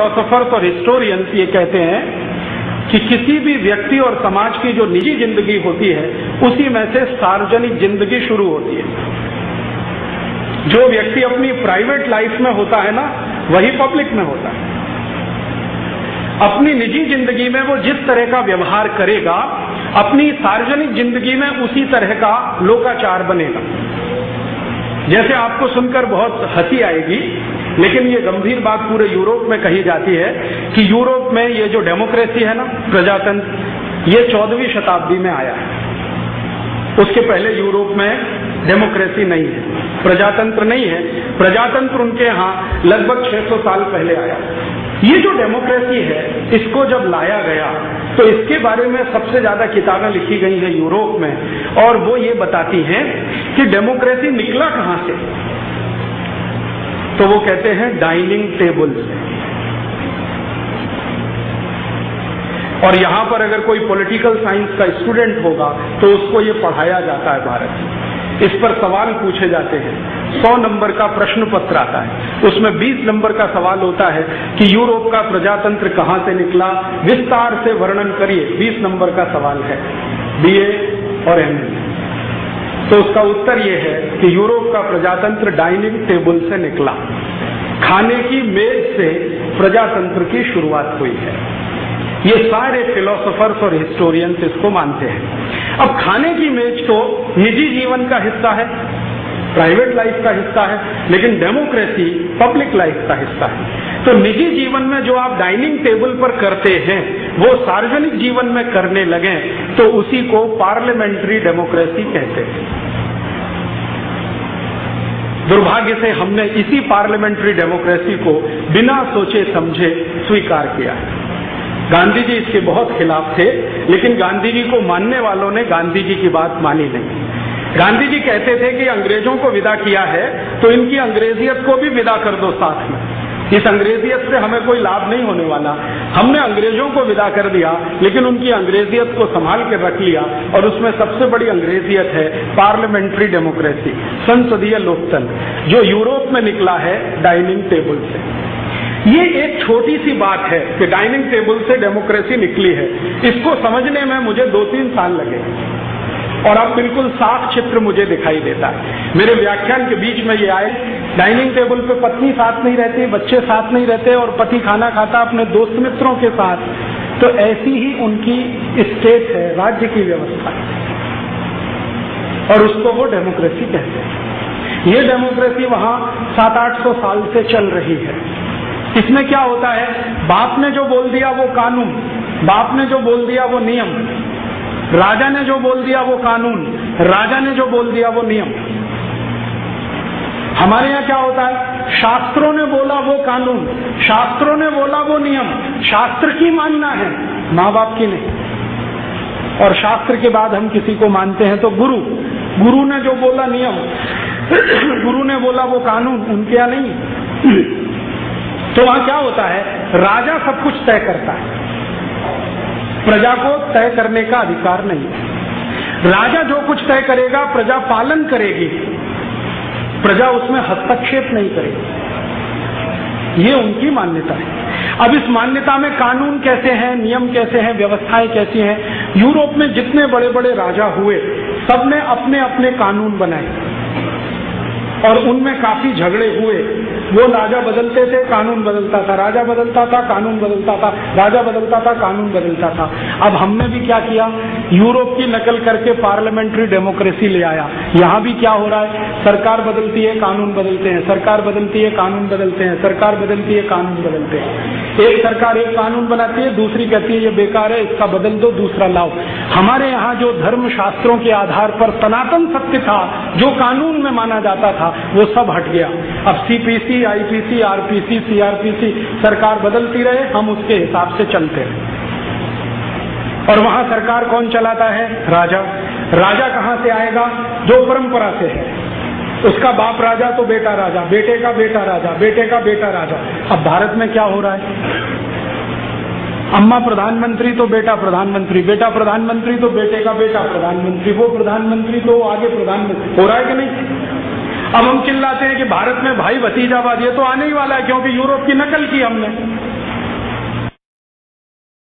Philosophers और historians ये कहते हैं कि किसी भी व्यक्ति और समाज की जो निजी ज़िंदगी होती है, उसी में से सार्वजनिक ज़िंदगी शुरू होती है। जो व्यक्ति अपनी प्राइवेट लाइफ में होता है ना, वही पब्लिक में होता है। अपनी निजी ज़िंदगी में वो जिस तरह का व्यवहार करेगा, अपनी सार्वजनिक ज़िंदगी में उसी तरह का लोकाचार बनेगा। जैसे आपको सुनकर बहुत हँसी आएगी लेकिन ये गंभीर बात पूरे यूरोप में कही जाती है कि यूरोप में ये जो डेमोक्रेसी है ना, प्रजातंत्र, ये चौदहवीं शताब्दी में आया है। उसके पहले यूरोप में डेमोक्रेसी नहीं है, प्रजातंत्र नहीं है। प्रजातंत्र उनके यहाँ लगभग 600 साल पहले आया। ये जो डेमोक्रेसी है, इसको जब लाया गया तो इसके बारे में सबसे ज़्यादा किताबें लिखी गई हैं यूरोप में। और वो ये बताती हैं कि डेमोक्रेसी निकला कहाँ से? तो वो कहते हैं डाइनिंग टेबल। और यहाँ पर अगर कोई पॉलिटिकल साइंस का स्टूडेंट होगा तो उसको ये पढ़ाया जाता है भारत में। इस पर सवाल पूछे जाते हैं। सौ नंबर का प्रश्न पत्र आता है। उसमें बीस नंबर का सवाल होता है कि यूरोप का प्रजातंत्र कहाँ से निकला? विस्तार से वर्णन करिए। बीस नंबर का सवाल है। बीए और एम तो उसका उत्तर यह है कि यूरोप का प्रजातंत्र डाइनिंग टेबल से निकला। खाने की मेज से प्रजातंत्र की शुरुआत हुई है। ये सारे फिलोसोफर्स और हिस्टोरियंस इसको मानते हैं। अब खाने की मेज तो निजी जीवन का हिस्सा है प्राइवेट लाइफ का हिस्सा है, लेकिन डेमोक्रेसी पब्लिक लाइफ का हिस्सा है। तो निजी जीवन में जो आप डाइनिंग टेबल पर करते हैं, वो सार्वजनिक जीवन में करने लगे तो उसी को पार्लियामेंट्री डेमोक्रेसी कहते हैं। दुर्भाग्य से हमने इसी पार्लियामेंट्री डेमोक्रेसी को बिना सोचे समझे स्वीकार किया है। गांधी जी इसके बहुत खिलाफ थे, लेकिन गांधी जी को मानने वालों ने गांधी जी की बात मानी नहीं। गांधी जी कहते थे कि अंग्रेज़ों को विदा किया है तो इनकी अंग्रेजियत को भी विदा कर दो साथ में। इस अंग्रेजियत से हमें कोई लाभ नहीं होने वाला। हमने अंग्रेज़ों को विदा कर दिया, लेकिन उनकी अंग्रेजियत को संभाल के रख लिया, और उसमें सबसे बड़ी अंग्रेजियत है पार्लियामेंट्री डेमोक्रेसी, संसदीय लोकतंत्र, जो यूरोप में निकला है डाइनिंग टेबल से। ये एक छोटी सी बात है कि डाइनिंग टेबल से डेमोक्रेसी निकली है। इसको समझने में मुझे दो तीन साल लगे, और अब बिल्कुल साफ़ चित्र मुझे दिखाई देता है। मेरे व्याख्यान के बीच में ये आए डाइनिंग टेबल पे पत्नी साथ नहीं रहती, बच्चे साथ नहीं रहते और पति खाना खाता अपने दोस्त मित्रों के साथ। तो ऐसी ही उनकी स्टेट है, राज्य की व्यवस्था। और उसको वो डेमोक्रेसी कहते हैं। ये डेमोक्रेसी वहाँ सात आठ सौ साल से चल रही है। इसमें क्या होता है, बाप ने जो बोल दिया वो कानून, बाप ने जो बोल दिया वो नियम, राजा ने जो बोल दिया वो कानून, राजा ने जो बोल दिया वो नियम। हमारे यहाँ क्या होता है? शास्त्रों ने बोला वो कानून, शास्त्रों ने बोला वो नियम, शास्त्र की मानना है माँ बाप की नहीं। और शास्त्र के बाद हम किसी को मानते हैं तो गुरु गुरु ने जो बोला नियम, गुरु ने बोला वो कानून, उनके यहाँ नहीं। तो वहाँ क्या होता है? राजा सब कुछ तय करता है। प्रजा को तय करने का अधिकार नहीं है। राजा जो कुछ तय करेगा, प्रजा पालन करेगी। प्रजा उसमें हस्तक्षेप नहीं करेगी। ये उनकी मान्यता है। अब इस मान्यता में कानून कैसे हैं, नियम कैसे हैं, व्यवस्थाएँ कैसी हैं? यूरोप में जितने बड़े बड़े राजा हुए, सबने अपने अपने कानून बनाए। और उनमें काफ़ी झगड़े हुए। वो राजा बदलते थे, कानून बदलता था। राजा बदलता था, कानून बदलता था। राजा बदलता था, कानून बदलता था। अब हमने भी क्या किया? यूरोप की नकल करके पार्लियामेंट्री डेमोक्रेसी ले आया। यहाँ भी क्या हो रहा है? सरकार बदलती है, कानून बदलते हैं। सरकार बदलती है, कानून बदलते हैं। सरकार बदलती है, कानून बदलते हैं। एक सरकार एक कानून बनाती है, दूसरी कहती है, ये बेकार है, इसका बदल दो, दूसरा लाओ। हमारे यहाँ जो धर्म शास्त्रों के आधार पर सनातन सत्य था, जो कानून में माना जाता था वो सब हट गया। अब सीपीसी आईपीसी आरपीसी सीआरपीसी सरकार बदलती रहे, हम उसके हिसाब से चलते हैं। और वहाँ सरकार कौन चलाता है? राजा। राजा कहाँ से आएगा? जो परंपरा से है। उसका बाप राजा तो बेटा राजा। बेटे का बेटा राजा। बेटे का बेटा राजा। अब भारत में क्या हो रहा है? अम्मा प्रधानमंत्री तो बेटा प्रधानमंत्री बेटा प्रधानमंत्री तो बेटे का बेटा प्रधानमंत्री, वो प्रधानमंत्री तो आगे प्रधानमंत्री। हो रहा है कि नहीं? अब हम चिल्लाते हैं कि भारत में भाई भतीजावाद, ये तो आने ही वाला है, क्योंकि यूरोप की नकल की हमने।